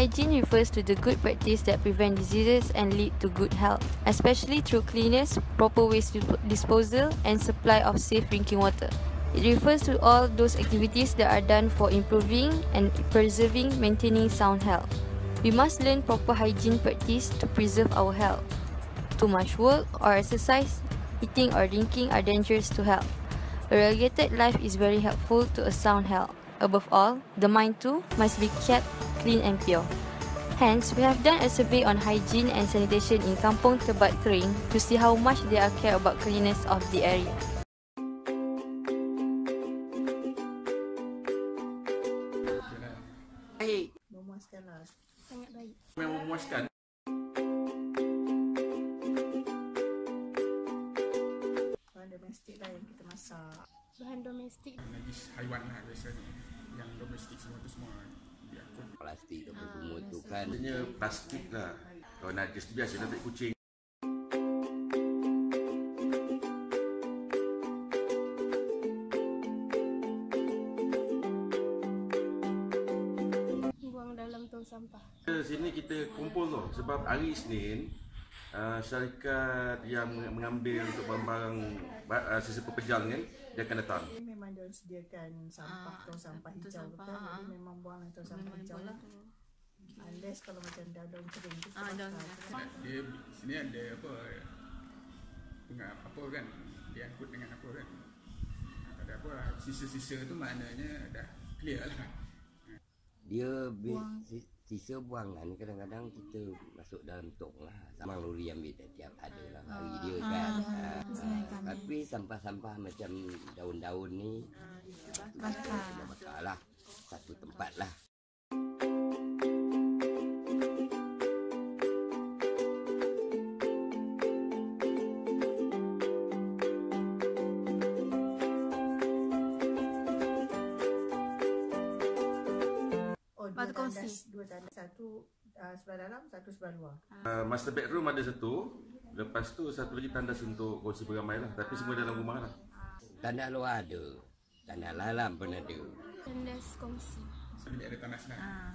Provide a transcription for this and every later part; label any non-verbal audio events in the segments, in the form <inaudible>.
hygiene refers to the good practice that prevent diseases and lead to good health, especially through cleanliness, proper waste disposal, and supply of safe drinking water. It refers to all those activities that are done for improving and preserving maintaining sound health. We must learn proper hygiene practice to preserve our health. Too much work or exercise, eating or drinking are dangerous to health. A regulated life is very helpful to a sound health. Above all, the mind too must be kept clean and pure. Hence, we have done a survey on hygiene and sanitation in Kampung Tebat Kering to see how much they are care about cleanliness of the area. Baik. Memuaskanlah. Sangat baik. Memang memuaskan. Bahan domestik lah yang kita masak. Bahan domestik. najis haiwan lah biasanya yang domestik semua tu semua plastik apa semua tu kan Maksudnya plastik lah. Kalau najis biasa nak kucing. Buang dalam tong sampah. Sini kita kumpul tu sebab hari Isnin uh, syarikat yang mengambil untuk barang-barang uh, sisa pepejal ni dia akan datang. Ini memang dia sediakan sampah Ah, tong sampah hijau sampah, kan. ah. Jadi memang buang tong sampah Memang hijau lah. Unless kalau macam dah daun kering tu. Ah, daun dia sini ada apa dengan apa kan diangkut dengan apa kan ada apa lah, sisa-sisa tu maknanya dah clear lah dia bi- si- sisa buangan kadang-kadang kita masuk dalam tong lah. Sama lori ambil tiap-tiap ada lah hari dia kan. Ah, ah, tapi sampah-sampah macam daun-daun ni bakar. bakar lah. Satu tempat lah uh, sebelah dalam, satu sebelah luar. Uh, master bedroom ada satu. Lepas tu satu lagi tandas untuk kongsi beramai lah. Tapi semua dalam rumah lah. tanah luar ada tanah dalam pun ada Tandas kongsi. so dia ada tanah senang Ah.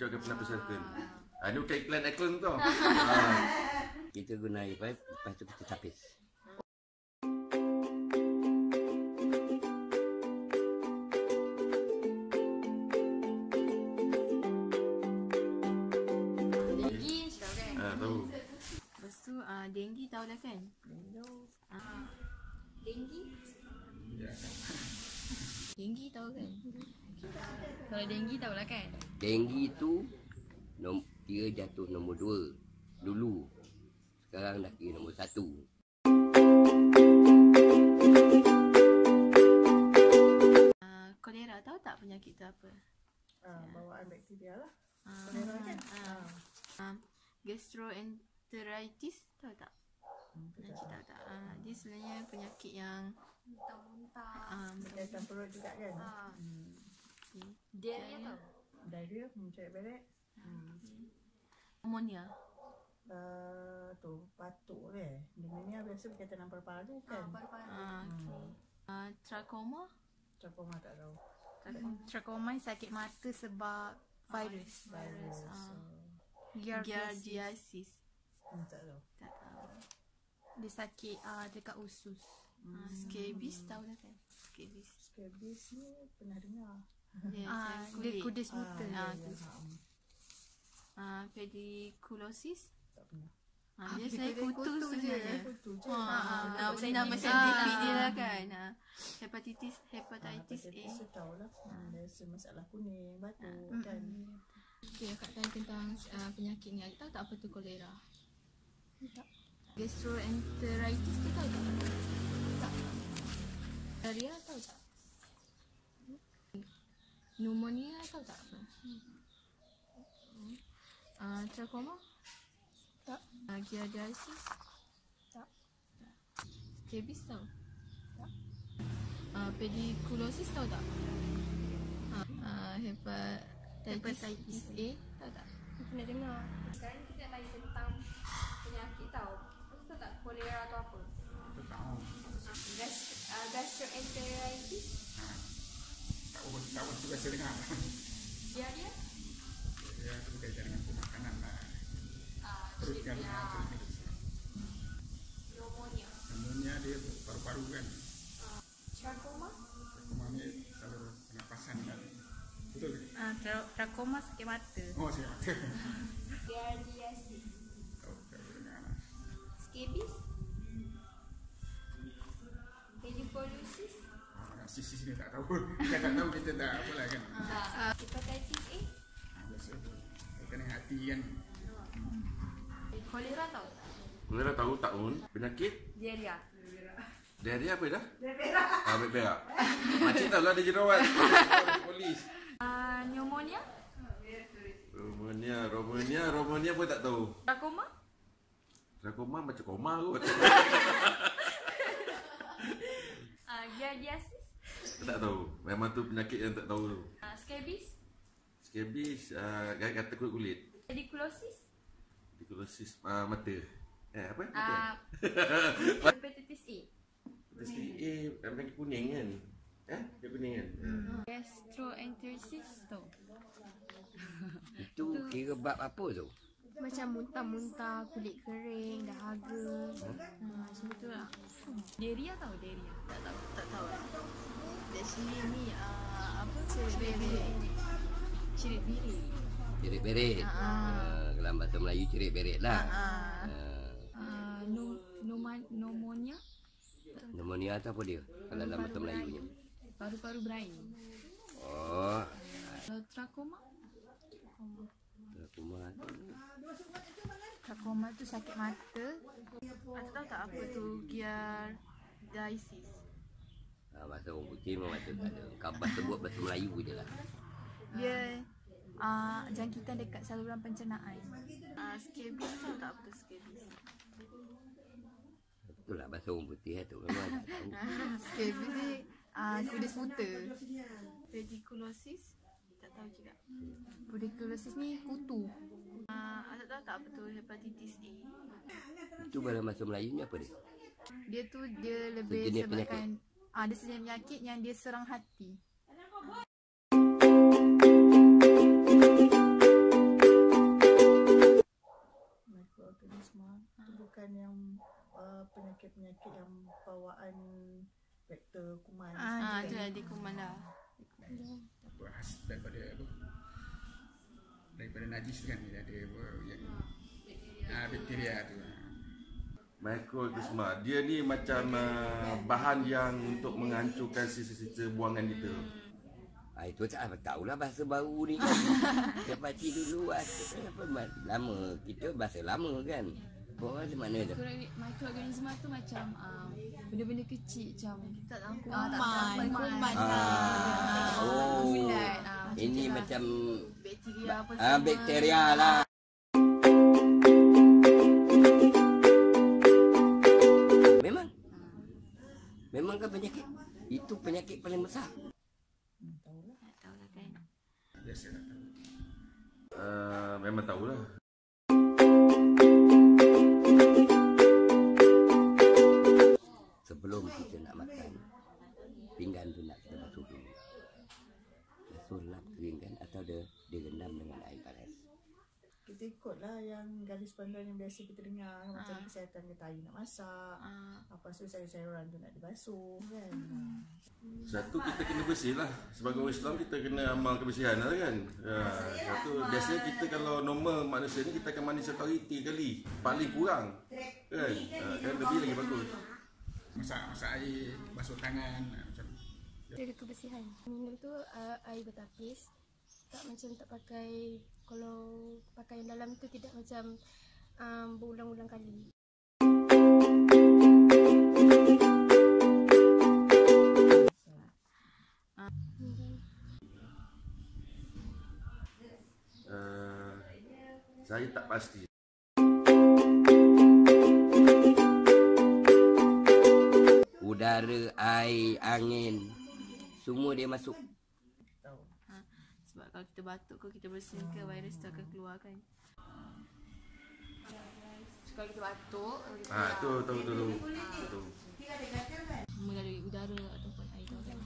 Baca ke pernah pasal Elkin. Ah, ni bukan iklan Elkin tau. <laughs> ah. kita guna lepas, lepas tu kita tapis Denggi tahu kan? ah, tu ah, denggi tahu dah kan? Ah. Denggi? ya. Denggi tahu kan? Kalau denggi tahu lah kan? Denggi tu nom, Kira jatuh nombor dua Dulu Sekarang dah kira nombor satu Ah, kolera tahu tak penyakit tu apa? Uh, bawaan bakteria lah. Ah, Kolera kan? ah. Ah, gastroenteritis tahu tak? Nak tahu tak? Ah, dia sebenarnya penyakit yang Muntah-muntah. ah, Berkaitan perut juga kan? Ah. Hmm. Diarrhea tau. Diarrhea, mencari berak. Hmm. pneumonia. Uh, tu, batuk eh. Pneumonia biasa berkaitan dengan paru-paru kan? Paru-paru. Ah, okay. Ah, trachoma. Trachoma tak tahu. Trakoma sakit mata sebab virus. Virus. Ah. Giardiasis. Giardiasis. Hmm, tak tahu. Tak tahu. Dia sakit uh, dekat usus. Ah, scabies tahu dah kan? Scabies. Scabies ni pernah dengar. Dia Ah, kulit. kudis buta. ya, Ah, ya, tu. ha, hmm, Ah, pediculosis. tak pernah. Ah, dia saya kutu sebenarnya. Kutu je. Ah, ah, ah, nama saya nama ni- saintifik ah. dia lah kan. Ah, hepatitis Ah, hepatitis A. hepatitis tu tahulah. Hmm, biasa masalah kuning, batuk Ah. kan. Okay, akak tanya tentang uh, penyakit ni. Tahu tak apa tu kolera? Tak. Gastroenteritis tu tahu tak? Tak. Diarrhea tahu tak? Pneumonia tahu tak apa? Uh, trachoma? Tak. Uh, giardiasis? Tak. Scabies tahu? Tak. Uh, pediculosis tahu tak? Uh, uh, hepatitis, hepatitis A tahu tak? Pernah dengar. Sekarang kita nak tanya tentang penyakit tau. Kau tahu tak kolera tu apa? Aku tahu. Gas- uh, gastroenteritis. Tak tahu tu biasa dengar. Diarrhea. Dia tu berkaitan dengan pemakanan lah. Uh, Perut kan. ya. ah, kan. Pneumonia. Pneumonia dia paru-paru kan. Kuma ni selalu pernafasan kan. Betul? Ah, tra- trakoma sakit mata. Oh, saya lah. Scabies. Pediculosis. Ah, Sisi sini tak tahu. Kita tak tahu kita tak apa lah kan. Uh, hepatitis A. Ah, Biasa tu. Dengan hati kan. Kolera tau tak? Mereka tahu tahun penyakit Diarrhea. Diarrhea apa dah? Berak. Ah, berak. Makcik tahu lah dia jerawat. <laughs> Polis. Uh, pneumonia. Romonia, Romonia, Romonia pun tak tahu. Trachoma. Trakoma macam koma kot. <laughs> Uh, giardiasis. Tak tahu. Memang tu penyakit yang tak tahu tu. Uh, scabies. Scabies, uh, kata kulit kulit. Pediculosis. Tuberculosis uh, mata. Eh, apa? Mata. <laughs> Uh, hepatitis A. Terus A, penyakit kuning kan? Eh, dia kuning kan? Gastroenteritis tu. Itu kira bab apa tu? Macam muntah-muntah, kulit kering, dahaga. Ha, macam tu lah. Diarrhea tahu diarrhea. Tak tahu, tak tahu. Actually ni uh, apa cirit birit. Cirit birit. Cirit beret. Uh, dalam bahasa Melayu cirit beret lah. Ah. Uh, Uh, pneumonia, pneumonia pneumonia tu apa dia? Kalau dalam bahasa Melayunya. paru-paru berair. Oh, Uh, trachoma. Kuma tu. Trachoma tu sakit mata. Atau tahu tak apa tu giardiasis. Ha, bahasa orang putih memang macam tak ada. Khabar sebut bahasa Melayu je lah. Dia uh, jangkitan dekat saluran pencernaan. Uh, scabies tahu tak apa tu scabies? Itulah bahasa orang putih lah tu. Memang tak tahu. <laughs> scabies ni uh, kudis buta. Pediculosis tak tahu juga. Pediculosis ni kutu. Uh, tak tahu tak apa tu hepatitis A. Itu dalam bahasa Melayunya apa dia? Dia tu dia lebih Sejenis sebabkan ah dia sejenis penyakit yang dia serang hati. Itu bukan yang uh, penyakit-penyakit yang bawaan vektor kuman. Ah, kan? tu lah dia kuman lah. Khas daripada apa? Daripada najis kan dia ada apa yang ah, bakteria tu. Microorganisma. Dia ni macam uh, bahan yang untuk menghancurkan sisa-sisa buangan kita. Ha, itu tak apa tahulah bahasa baru ni kan. <laughs> Kita baca dulu bahasa apa ma- lama. Kita bahasa lama kan. Kau macam mana tu? Mikro- Mikroorganisma tu macam uh, benda-benda kecil macam kita tak tahu Kuman, kuman, kuman. Ah, oh. Ah, macam bakteria apa ah, bakteria lah. Memang. Memang kan penyakit? Itu penyakit paling besar. Tak tahu. Biasa tak tahu. Uh, memang tahulah. Sebelum kita nak makan, pinggan tu nak kita basuh dulu. Basuh lap keringkan atau dia direndam dengan air panas. Kita ikutlah yang garis panduan yang biasa kita dengar. Macam kesihatan kata air nak masak. Ah, Apa tu sayur-sayuran tu nak dibasuh kan. Hmm. Satu kita kena bersih lah. Sebagai orang Islam kita kena amal kebersihan lah kan? Ha, Satu. biasanya kita kalau normal manusia ni Kita akan mandi satu hari tiga kali. Paling kurang. Kan? ha, Kan? lebih lagi bagus. Masak masak air, basuh tangan macam Jaga kebersihan. Minum tu uh, air bertapis. Tak macam tak pakai kalau pakai yang dalam tu tidak macam um, berulang-ulang kali. uh, Saya tak pasti Udara, air, angin, semua dia masuk. Kalau kita batuk ke kita bersin ke virus tu akan keluar kan. Kalau kita batuk, Ah, tu tu tu tu. tu. Melalui udara ataupun air tu kan.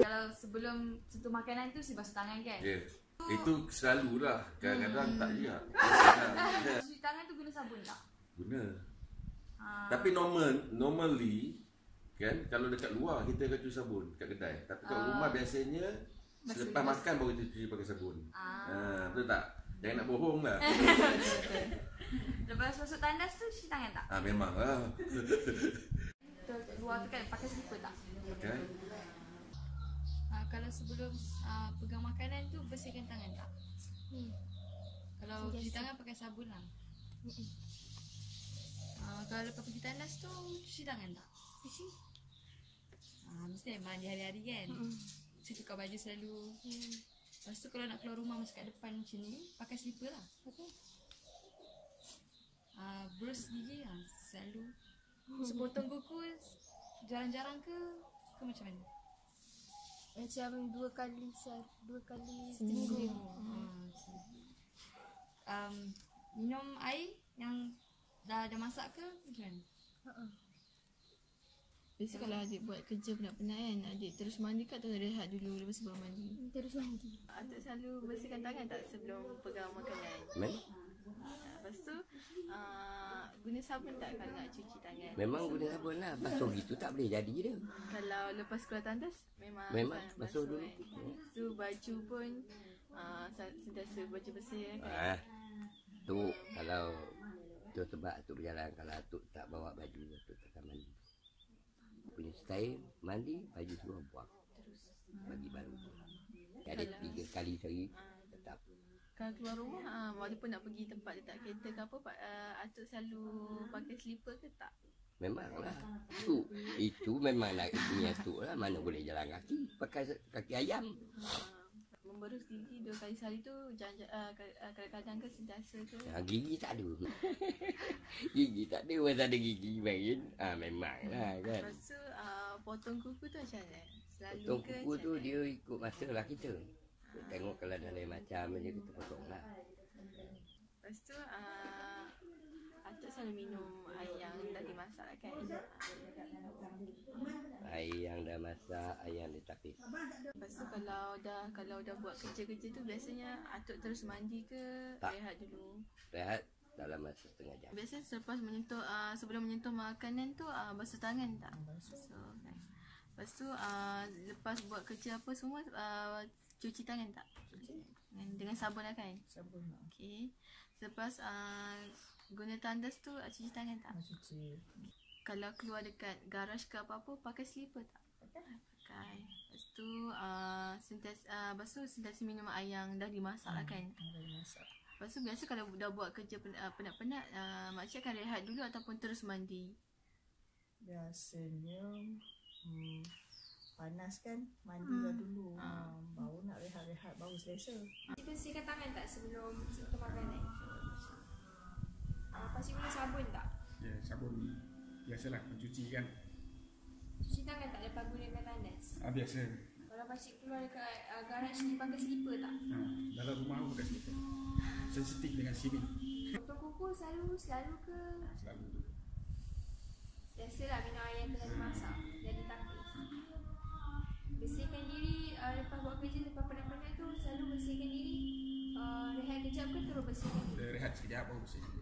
kalau sebelum sentuh makanan tu si basuh tangan kan? Ya. Itu selalulah. Kadang-kadang tak juga. Cuci tangan tu guna sabun tak? Guna. Ah. Tapi normal, normally kan kalau dekat luar kita akan cuci sabun kat kedai. Tapi kat rumah biasanya selepas makan baru kita cuci pakai sabun. Ah. betul tak? Jangan nak bohong lah. <laughs> Lepas masuk tandas tu cuci tangan tak? ah memang lah. Luar tu kan pakai slipper tak? Okay. Uh, kalau sebelum uh, pegang makanan tu bersihkan tangan tak? Hmm. Kalau cuci tangan pakai sabun lah. Uh, kalau lepas pergi tandas tu cuci tangan tak? Cuci. Mesti mandi hari-hari kan? Mm. Cuci tukar baju selalu. Hmm. Lepas tu kalau nak keluar rumah masuk kat depan macam ni, pakai slipper lah. Okay. Uh, brush gigi lah selalu. <laughs> Sepotong kuku jarang-jarang ke? Ke macam mana? Macam dua kali dua kali seminggu. Hmm. Um, minum air yang dah dah masak ke macam mana? Ha-ha. Biasa kalau adik buat kerja penat-penat kan, adik terus mandi ke atau rehat dulu lepas sebelum mandi? Terus mandi. Adik selalu bersihkan tangan tak sebelum pegang makanan? Men, Lepas tu, uh, guna sabun tak kalau nak cuci tangan? memang guna sabun lah. Basuh gitu tak boleh jadi dia. Kalau lepas keluar tandas, memang Memang, sa- basuh dulu. kan? Lepas tu baju pun uh, sa- sentiasa baju bersih kan? Ah, tu kalau tu sebab tu berjalan kalau tu tak bawa baju tu takkan mandi. Punya style mandi baju semua buang. Bagi baru. Jadi tiga kali sehari tetap. Kalau keluar rumah, uh, walaupun nak pergi tempat letak kereta ke apa, Pak, uh, Atuk selalu pakai slipper ke tak? Memanglah. Tu itu memang nak punya tu lah mana boleh jalan kaki pakai kaki ayam. Uh, memberus gigi dua kali sehari tu jangan, uh, kadang-kadang ke sentiasa ke? Ha, gigi tak ada. <laughs> gigi tak ada, masa ada gigi main. Ah ha, memanglah kan. Lepas tu uh, potong kuku tu macam mana? Selalu Potong ke kuku tu mana? dia ikut masa lah kita. Kita tengok kalau ada lain macam je kita potong lah. Lepas tu uh, Atuk selalu minum air yang dah dimasak lah kan? Air yang dah masak, air yang ditapis. Lepas tu kalau dah kalau dah buat kerja-kerja tu biasanya Atuk terus mandi ke Tak. rehat dulu? Rehat dalam masa setengah jam. Biasanya selepas menyentuh uh, sebelum menyentuh makanan tu uh, basuh tangan tak? Basuh. kan. Lepas tu uh, lepas buat kerja apa semua uh, cuci tangan tak? Dengan, dengan sabun lah kan? Sabun lah. Okay. Selepas uh, guna tandas tu uh, cuci tangan tak? Nak cuci. Kalau keluar dekat garaj ke apa-apa pakai slipper tak? Pakai. Lepas tu uh, sentiasa uh, lepas tu sentiasa minum air yang dah dimasak lah kan? Ada masak. Lepas tu biasa kalau dah buat kerja pen- uh, penat-penat uh, makcik akan rehat dulu ataupun terus mandi. Biasanya hmm, panas kan mandi dah dulu. Ha. baru nak rehat-rehat baru selesa. Bersihkan tangan tak sebelum sentuh makanan? Uh, pasti guna sabun tak? Ya, sabun biasalah mencuci kan. Cuci tangan tak lepas gunakan tandas? Ah, biasa. Kalau pakcik keluar dekat uh, garaj ni pakai slipper tak? Ha, dalam rumah aku pakai slipper. Sensitif dengan simen. Potong kuku selalu selalu ke? Selalu tu. Biasalah minum air yang telah dimasak dan ditapis. Bersihkan diri uh, lepas buat kerja lepas penat-penat tu selalu bersihkan diri uh, rehat kejap ke terus bersihkan diri? Rehat sekejap baru bersih.